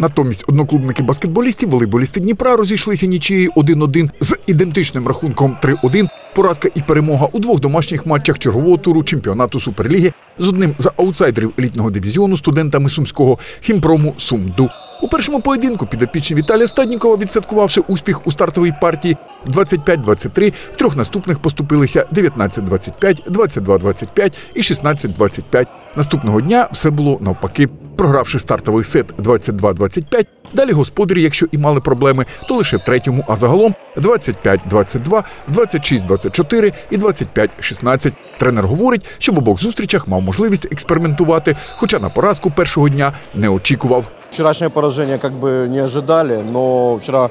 Натомість одноклубники баскетболістів, волейболісти Дніпра розійшлися нічиєю 1-1 з ідентичним рахунком 3-1. Поразка і перемога у двох домашніх матчах чергового туру чемпіонату Суперліги з одним з аутсайдерів елітного дивізіону студентами сумського хімпрому Сумду. У першому поєдинку підопічні Віталія Стаднікова, відсвяткувавши успіх у стартовій партії 25-23, в трьох наступних поступилися 19-25, 22-25 і 16-25. Наступного дня все було навпаки Програвши стартовий сет 22-25, далі господарі, якщо і мали проблеми, то лише в третьому, а загалом 25-22, 26-24 і 25-16. Тренер говорить, що в обох зустрічах мав можливість експериментувати, хоча на поразку першого дня не очікував. Вчерашнее поражение как бы не ожидали, но вчера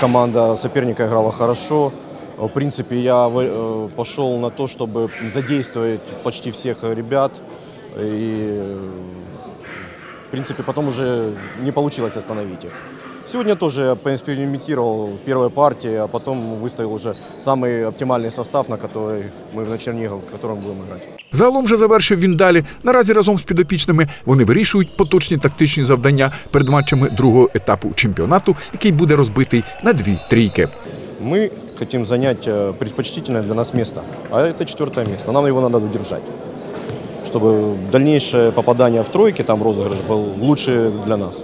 команда соперника играла хорошо. В принципе, я э, пошел на то, чтобы задействовать почти всех ребят. И, э, в принципе, потом уже не получилось остановить их. Сегодня тоже я поэкспериментировал в первой партии, а потом выставил уже самый оптимальный состав, на который мы на Чернигов, в котором будем играть. Загалом же завершив він далі. Наразі разом з підопічними вони вирішують поточні тактичні завдання перед матчами другого етапу чемпіонату, який буде розбитий на дві трійки. Мы хотим занять э, предпочтительное для нас место, а это четвертое место. Нам его надо удержать, чтобы дальнейшее попадание в тройки, там розыгрыш был лучше для нас.